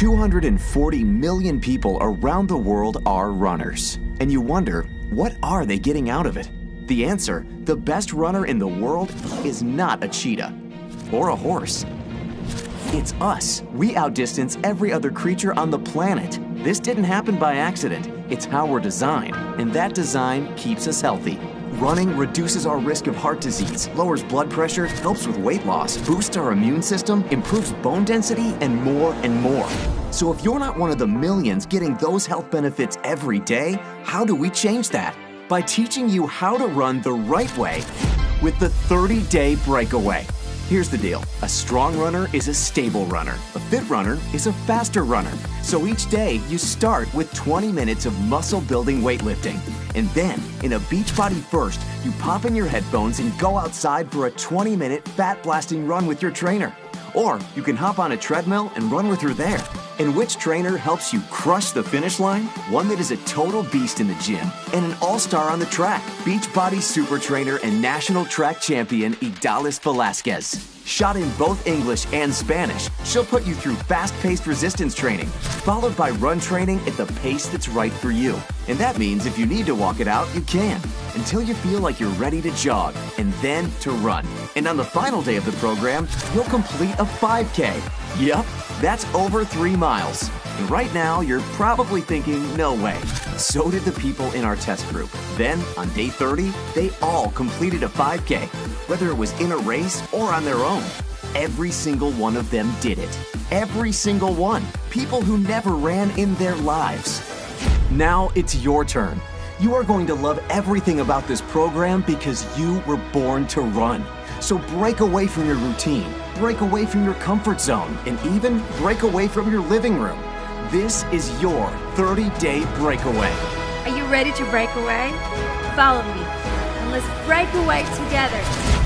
240 million people around the world are runners. And you wonder, what are they getting out of it? The answer the best runner in the world is not a cheetah or a horse. It's us. We outdistance every other creature on the planet. This didn't happen by accident. It's how we're designed, and that design keeps us healthy. Running reduces our risk of heart disease, lowers blood pressure, helps with weight loss, boosts our immune system, improves bone density, and more and more. So if you're not one of the millions getting those health benefits every day, how do we change that? By teaching you how to run the right way with the 30 Day Breakaway. Here's the deal a strong runner is a stable runner, a fit runner is a faster runner. So each day, you start with 20 minutes of muscle building weightlifting. And then, in a Beachbody Burst, you pop in your headphones and go outside for a 20 minute fat blasting run with your trainer. Or you can hop on a treadmill and run with her there. And which trainer helps you crush the finish line? One that is a total beast in the gym and an all star on the track. Beachbody super trainer and national track champion Idalis Velazquez. Shot in both English and Spanish, she'll put you through fast paced resistance training, followed by run training at the pace that's right for you. And that means if you need to walk it out, you can, until you feel like you're ready to jog, and then to run. And on the final day of the program, you'll complete a 5K. Yup, that's over three miles. And right now, you're probably thinking, no way. So did the people in our test group. Then, on day 30, they all completed a 5K, whether it was in a race or on their own. Every single one of them did it. Every single one. People who never ran in their lives. Now it's your turn. You are going to love everything about this program because you were born to run. So break away from your routine, break away from your comfort zone, and even break away from your living room. This is your 30 day breakaway. Are you ready to break away? Follow me and let's break away together.